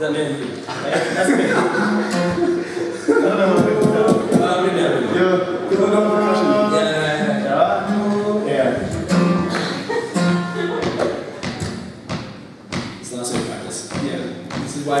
Den är nästan med. Ja, det blir det. Ja, det var de kanske. Ja, Ja. It's not so practice. Yeah. This is why.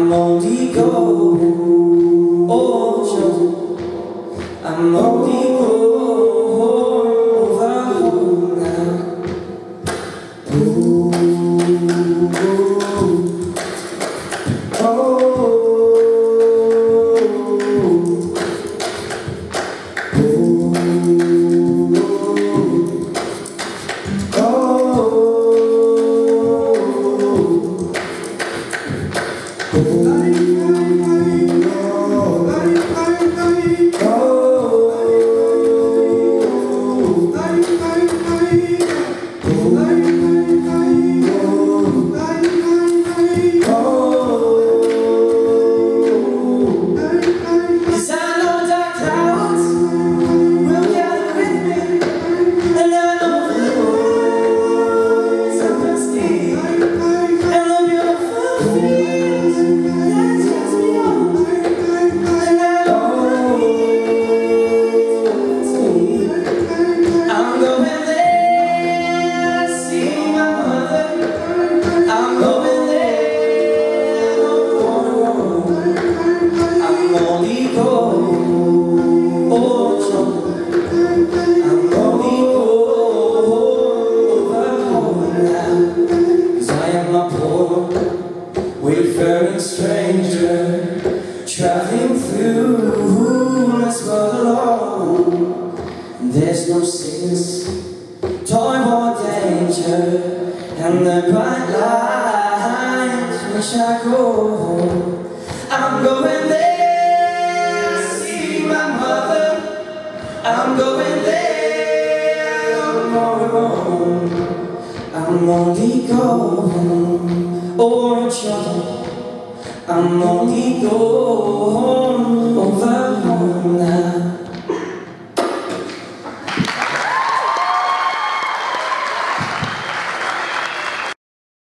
I'm only over I'm only going over home now. Ooh, wayfaring stranger Traveling through this world alone There's no sickness, toil or danger And the bright lights which I go I'm going there see my mother. I'm going there on my own. I'm only going or trouble. I'm only going over home now.